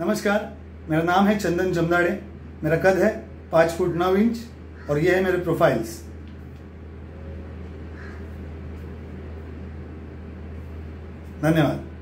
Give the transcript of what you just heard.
नमस्कार, मेरा नाम है चंदन जमदाड़े, मेरा कद है पाँच फुट नौ इंच, और ये है मेरे प्रोफाइल्स धन्यवाद।